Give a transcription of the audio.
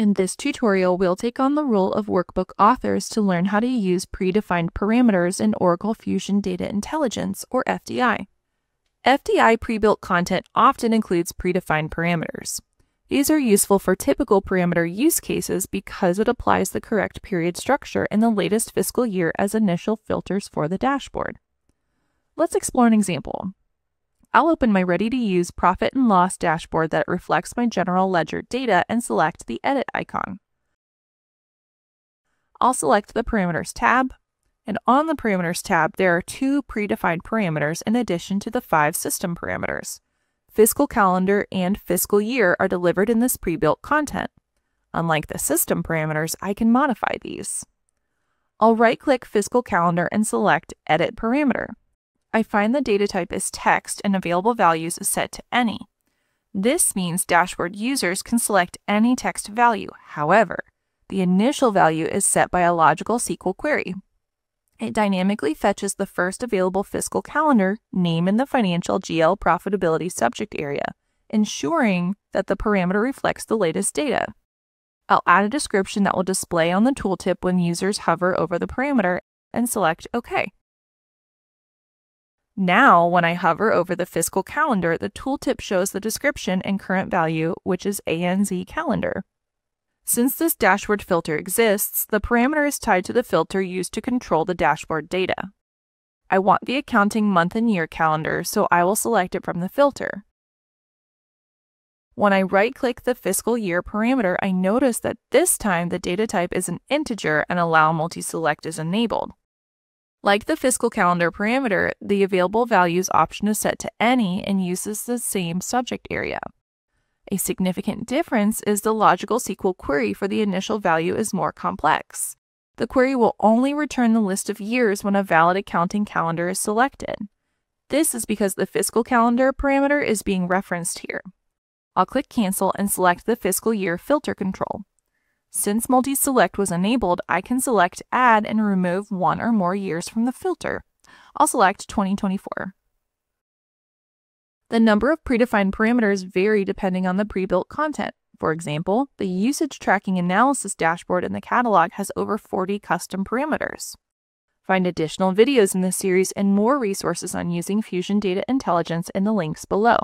In this tutorial, we'll take on the role of workbook authors to learn how to use predefined parameters in Oracle Fusion Data Intelligence, or FDI. FDI pre-built content often includes predefined parameters. These are useful for typical parameter use cases because it applies the correct period structure in the latest fiscal year as initial filters for the dashboard. Let's explore an example. I'll open my ready-to-use profit and loss dashboard that reflects my general ledger data and select the Edit icon. I'll select the Parameters tab, and on the Parameters tab, there are two predefined parameters in addition to the five system parameters. Fiscal calendar and fiscal year are delivered in this pre-built content. Unlike the system parameters, I can modify these. I'll right-click Fiscal Calendar and select Edit Parameter. I find the data type is text and available values is set to any. This means dashboard users can select any text value. However, the initial value is set by a logical SQL query. It dynamically fetches the first available fiscal calendar name in the financial GL profitability subject area, ensuring that the parameter reflects the latest data. I'll add a description that will display on the tooltip when users hover over the parameter and select OK. Now, when I hover over the fiscal calendar, the tooltip shows the description and current value, which is ANZ calendar. Since this dashboard filter exists, the parameter is tied to the filter used to control the dashboard data. I want the accounting month and year calendar, so I will select it from the filter. When I right-click the fiscal year parameter, I notice that this time the data type is an integer and allow multi-select is enabled. Like the fiscal calendar parameter, the available values option is set to any and uses the same subject area. A significant difference is the logical SQL query for the initial value is more complex. The query will only return the list of years when a valid accounting calendar is selected. This is because the fiscal calendar parameter is being referenced here. I'll click Cancel and select the fiscal year filter control. Since multi-select was enabled, I can select Add and remove one or more years from the filter. I'll select 2024. The number of predefined parameters vary depending on the pre-built content. For example, the Usage Tracking Analysis dashboard in the catalog has over 40 custom parameters. Find additional videos in this series and more resources on using Fusion Data Intelligence in the links below.